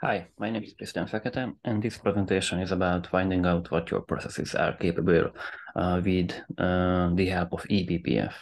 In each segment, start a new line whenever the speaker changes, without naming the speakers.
Hi, my name is Krisztian Fekete, and this presentation is about finding out what your processes are capable uh, with uh, the help of eBPF.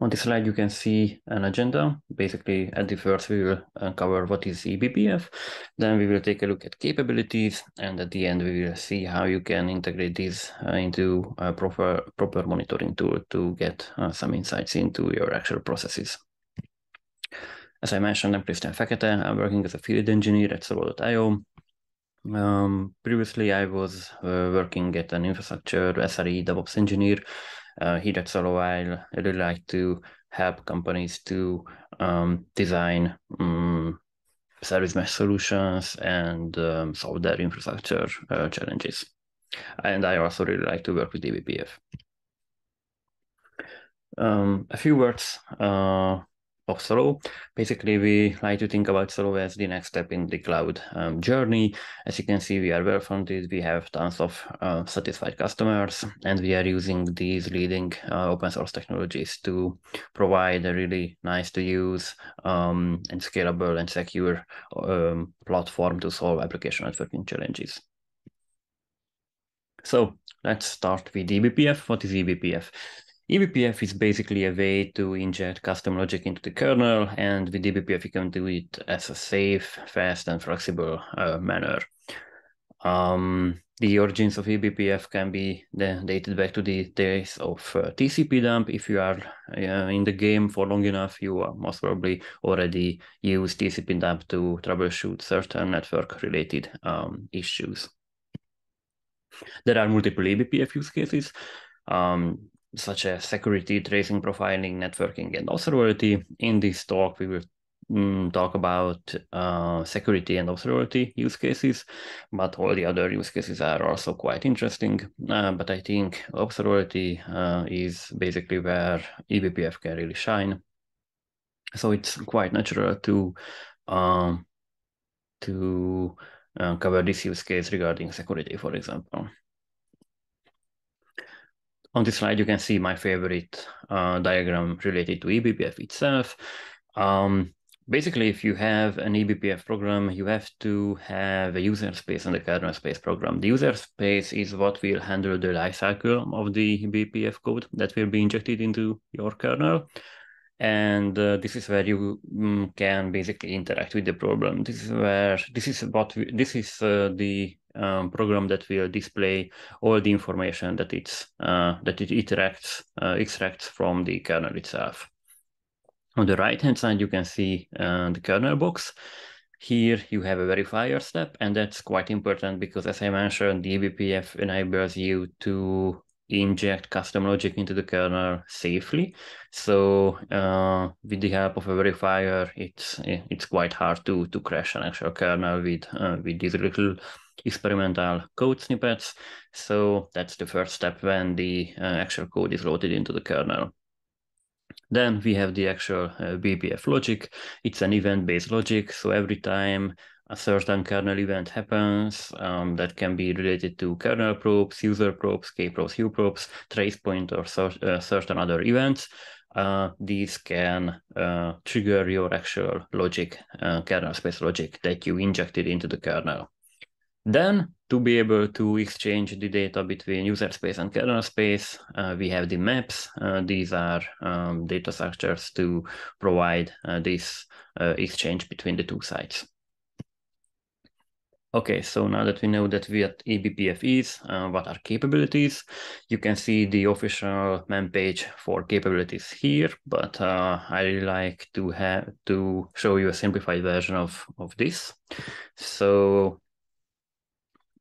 On this slide, you can see an agenda. Basically, at the first, we will cover what is eBPF. Then we will take a look at capabilities. And at the end, we will see how you can integrate these uh, into a proper, proper monitoring tool to get uh, some insights into your actual processes. As I mentioned, I'm Krisztian Fekete. I'm working as a field engineer at Solo.io. Um, previously, I was uh, working at an infrastructure SRE DevOps engineer uh, here at Solo. I really like to help companies to um, design um, service mesh solutions and um, solve their infrastructure uh, challenges. And I also really like to work with eBPF. Um, a few words uh, of Solo. Basically, we like to think about Solo as the next step in the cloud um, journey. As you can see, we are well funded. We have tons of uh, satisfied customers, and we are using these leading uh, open source technologies to provide a really nice to use um, and scalable and secure um, platform to solve application networking challenges. So let's start with eBPF. What is eBPF? eBPF is basically a way to inject custom logic into the kernel, and with eBPF you can do it as a safe, fast, and flexible uh, manner. Um, the origins of eBPF can be dated back to the days of uh, TCP dump. If you are uh, in the game for long enough, you are most probably already use TCP dump to troubleshoot certain network-related um, issues. There are multiple eBPF use cases. Um, such as security, tracing, profiling, networking, and observability. In this talk, we will mm, talk about uh, security and observability use cases, but all the other use cases are also quite interesting. Uh, but I think observability uh, is basically where eBPF can really shine. So it's quite natural to um, to uh, cover this use case regarding security, for example. On this slide, you can see my favorite uh, diagram related to eBPF itself. Um, basically, if you have an eBPF program, you have to have a user space and a kernel space program. The user space is what will handle the lifecycle of the eBPF code that will be injected into your kernel. And uh, this is where you mm, can basically interact with the problem. This is where this is what we, this is uh, the um, program that will display all the information that it's uh, that it interacts uh, extracts from the kernel itself. On the right hand side, you can see uh, the kernel box. Here you have a verifier step, and that's quite important because, as I mentioned, the eBPF enables you to inject custom logic into the kernel safely. So uh, with the help of a verifier, it's it's quite hard to to crash an actual kernel with uh, with these little experimental code snippets. So that's the first step when the uh, actual code is loaded into the kernel. Then we have the actual uh, BPF logic. It's an event-based logic. So every time a certain kernel event happens um, that can be related to kernel probes, user probes, kprobes, uprobes, trace point, or uh, certain other events, uh, these can uh, trigger your actual logic, uh, kernel space logic that you injected into the kernel. Then to be able to exchange the data between user space and kernel space, uh, we have the maps. Uh, these are um, data structures to provide uh, this uh, exchange between the two sites. Okay, so now that we know that what eBPF is, uh, what are capabilities, you can see the official man page for capabilities here, but uh, I really like to have to show you a simplified version of, of this. So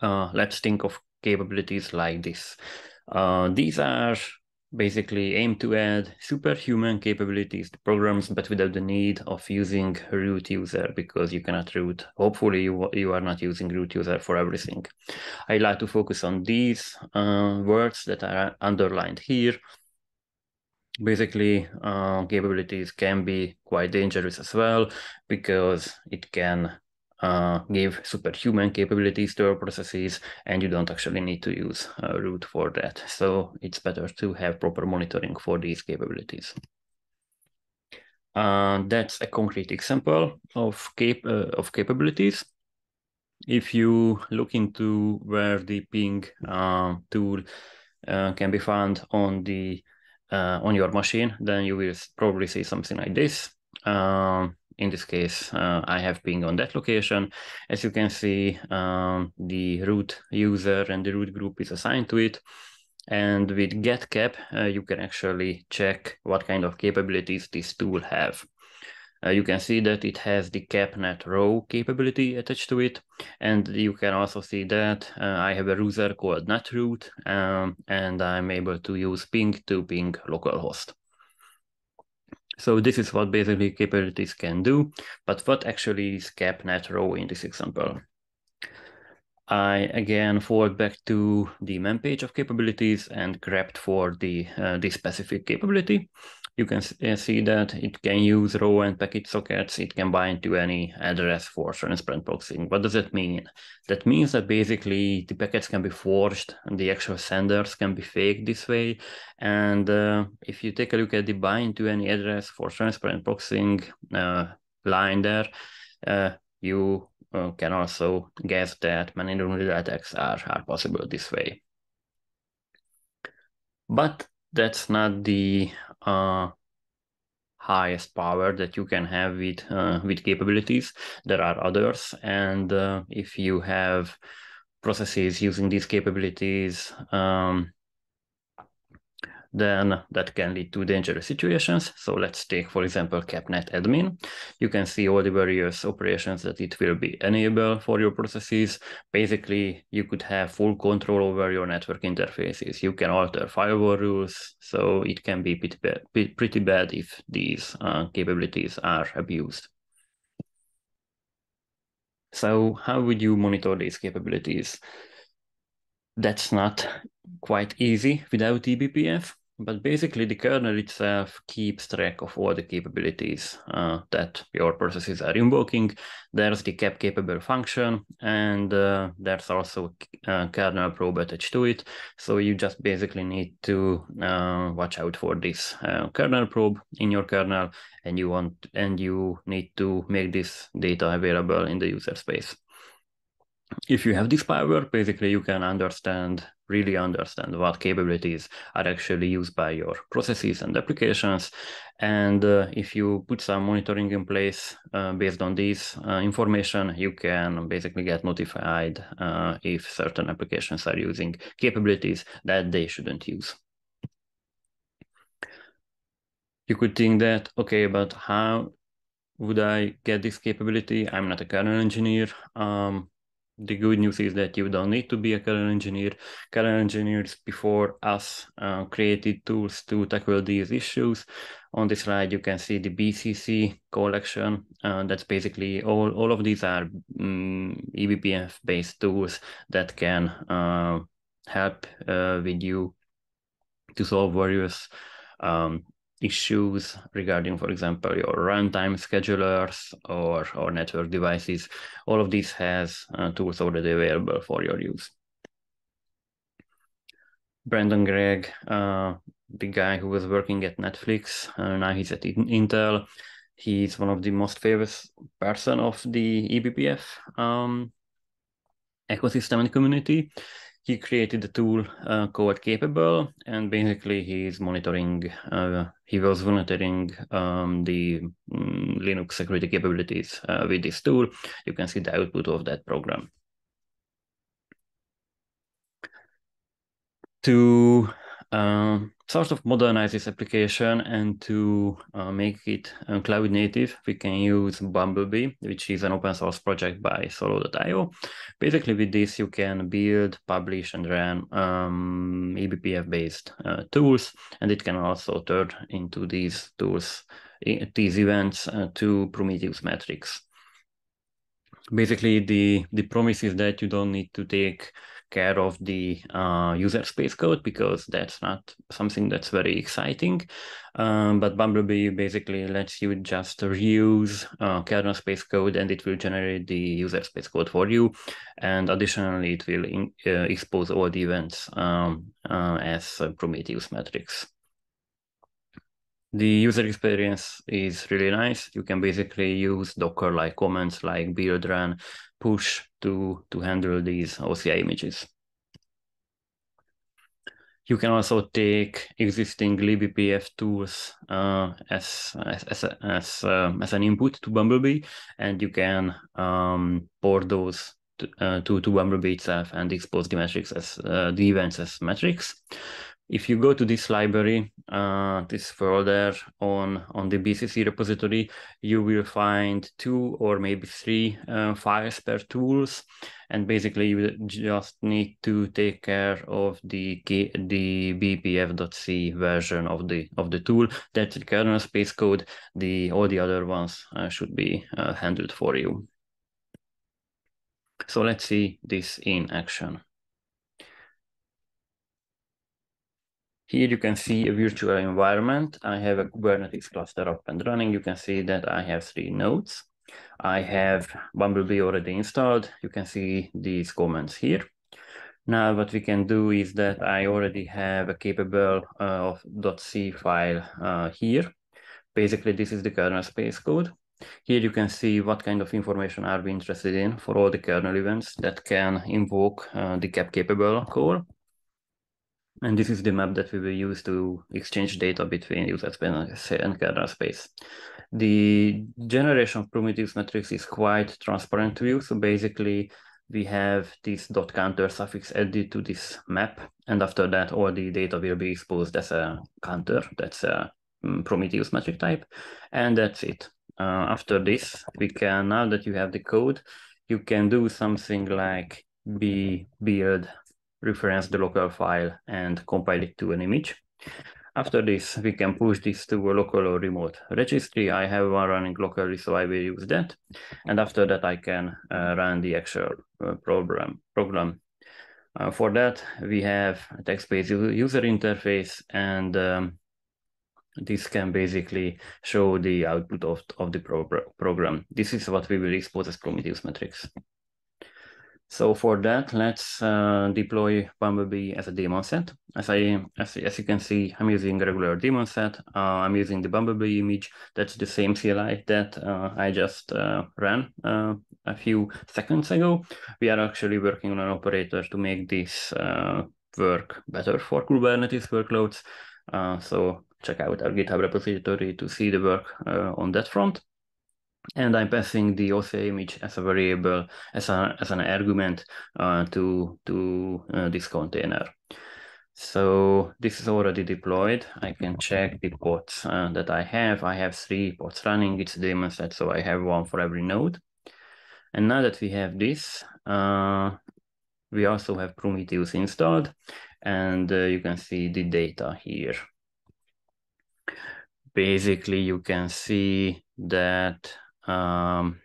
uh, let's think of capabilities like this. Uh, these are basically aim to add superhuman capabilities to programs, but without the need of using root user because you cannot root. Hopefully, you, you are not using root user for everything. I like to focus on these uh, words that are underlined here. Basically, uh, capabilities can be quite dangerous as well because it can uh, give superhuman capabilities to your processes, and you don't actually need to use uh, root for that. So it's better to have proper monitoring for these capabilities. Uh, that's a concrete example of cap uh, of capabilities. If you look into where the ping uh, tool can be found on the on your machine, then you will probably see something like this. Um, in this case, uh, I have ping on that location. As you can see, um, the root user and the root group is assigned to it. And with getcap, uh, you can actually check what kind of capabilities this tool have. Uh, you can see that it has the CAP_NET_RAW capability attached to it. And you can also see that uh, I have a user called netroot, um, and I'm able to use ping to ping localhost. So this is what basically capabilities can do, but what actually is CAP_NET_RAW in this example? I again forward back to the man page of capabilities and grabbed for the, uh, the specific capability. You can uh, see that it can use raw and packet sockets. It can bind to any address for transparent proxying. What does that mean? That means that basically the packets can be forged and the actual senders can be faked this way. And uh, if you take a look at the bind to any address for transparent proxying uh, line there, uh, you uh, can also guess that many neural attacks are, are possible this way. But that's not the uh, highest power that you can have with uh, with capabilities. There are others, and uh, if you have processes using these capabilities, um, then that can lead to dangerous situations. So let's take, for example, CAP_NET_ADMIN. You can see all the various operations that it will be enable for your processes. Basically, you could have full control over your network interfaces. You can alter firewall rules. So it can be pretty bad, pretty bad if these uh, capabilities are abused. So how would you monitor these capabilities? That's not quite easy without eBPF. But basically, the kernel itself keeps track of all the capabilities uh, that your processes are invoking. There's the cap capable function, and uh, there's also a uh, kernel probe attached to it. So you just basically need to uh, watch out for this uh, kernel probe in your kernel, and you want and you need to make this data available in the user space if you have this power, basically you can understand, really understand what capabilities are actually used by your processes and applications. And uh, if you put some monitoring in place uh, based on this uh, information, you can basically get notified uh, if certain applications are using capabilities that they shouldn't use. You could think that, okay, but how would I get this capability? I'm not a kernel engineer. Um, the good news is that you don't need to be a kernel engineer. Kernel engineers before us uh, created tools to tackle these issues. On this slide, you can see the BCC collection. Uh, that's basically all, all of these are um, mm, eBPF based tools that can uh, help uh, with you to solve various um, issues regarding, for example, your runtime schedulers or, or network devices. All of these has uh, tools already available for your use. Brendan Gregg, uh, the guy who was working at Netflix, uh, now he's at Intel. He's one of the most famous person of the eBPF um, ecosystem and community he created a tool uh, called Capable, and basically he's monitoring, uh, he was monitoring um, the um, Linux security capabilities uh, with this tool. You can see the output of that program. To uh, sort of modernize this application and to uh, make it uh, cloud native, we can use Bumblebee, which is an open source project by solo.io. Basically, with this, you can build, publish, and run um, eBPF based uh, tools, and it can also turn into these tools, these events uh, to Prometheus metrics. Basically, the, the promise is that you don't need to take care of the uh, user space code because that's not something that's very exciting. Um, but Bumblebee basically lets you just reuse uh, kernel space code and it will generate the user space code for you. And additionally, it will in, uh, expose all the events um, uh, as Prometheus metrics. The user experience is really nice. You can basically use Docker-like commands like build, run, push to, to handle these OCI images. You can also take existing libbpf tools uh, as as as as, uh, as, an input to Bumblebee, and you can um, port those to, uh, to, to Bumblebee itself and expose the metrics as uh, the events as metrics if you go to this library, uh, this folder on, on the BCC repository, you will find two or maybe three uh, files per tools. And basically you just need to take care of the, the bpf.c version of the, of the tool. That's the kernel space code. The, all the other ones uh, should be uh, handled for you. So let's see this in action. Here you can see a virtual environment. I have a Kubernetes cluster up and running. You can see that I have three nodes. I have Bumblebee already installed. You can see these comments here. Now what we can do is that I already have a capable uh, .c file uh, here. Basically, this is the kernel space code. Here you can see what kind of information are we interested in for all the kernel events that can invoke uh, the cap capable call. And this is the map that we will use to exchange data between user space and kernel space. The generation of Prometheus metrics is quite transparent to you. So basically, we have this dot counter suffix added to this map. And after that, all the data will be exposed as a counter. That's a mm, Prometheus metric type. And that's it. Uh, after this, we can, now that you have the code, you can do something like bee build reference the local file and compile it to an image. After this, we can push this to a local or remote registry. I have one running locally, so I will use that. And after that, I can uh, run the actual uh, program. program. Uh, for that, we have a text-based user interface, and um, this can basically show the output of, of the pro program. This is what we will expose as Prometheus metrics. So for that, let's uh, deploy Bumblebee as a daemon set. As I as, as you can see, I'm using a regular daemon set. Uh, I'm using the Bumblebee image. That's the same CLI that uh, I just uh, ran uh, a few seconds ago. We are actually working on an operator to make this uh, work better for Kubernetes workloads. so check out our GitHub repository to see the work on that front and I'm passing the OCI image as a variable, as, a, as an argument uh, to, to uh, this container. So this is already deployed. I can check the pods uh, that I have. I have three pods running. It's a daemon set, so I have one for every node. And now that we have this, uh, we also have Prometheus installed, and uh, you can see the data here. Basically, you can see that um,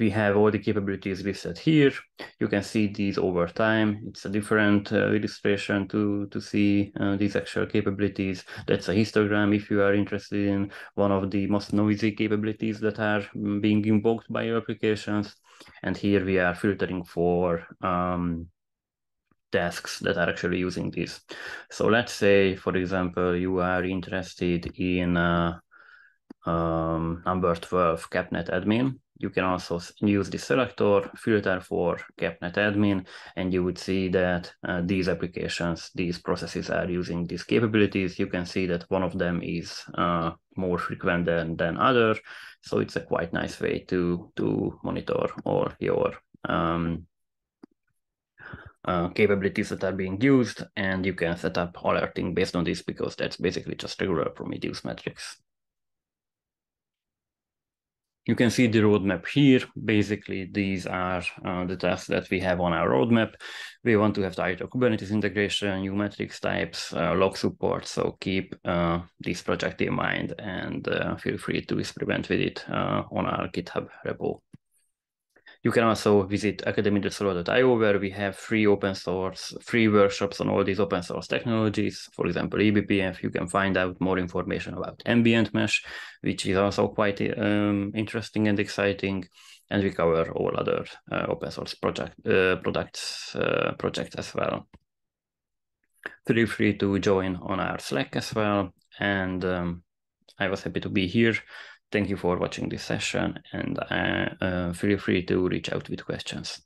we have all the capabilities listed here. You can see these over time. It's a different uh, illustration to, to see uh, these actual capabilities. That's a histogram if you are interested in one of the most noisy capabilities that are being invoked by your applications. And here we are filtering for um, tasks that are actually using this. So let's say, for example, you are interested in uh, um, number 12 CAP_NET_ADMIN. You can also use the selector filter for CAP_NET_ADMIN, and you would see that uh, these applications, these processes are using these capabilities. You can see that one of them is uh, more frequent than, than other. So it's a quite nice way to, to monitor all your um, uh, capabilities that are being used, and you can set up alerting based on this because that's basically just regular Prometheus metrics. You can see the roadmap here. Basically, these are uh, the tasks that we have on our roadmap. We want to have tighter Kubernetes integration, new metrics types, uh, log support. So keep uh, this project in mind and uh, feel free to experiment with it uh, on our GitHub repo. You can also visit academy.solo.io where we have free open source, free workshops on all these open source technologies. For example, eBPF, you can find out more information about ambient mesh, which is also quite um, interesting and exciting. And we cover all other uh, open source project uh, products uh, projects as well. Feel free to join on our Slack as well and um, I was happy to be here. Thank you for watching this session and uh, uh, feel free to reach out with questions.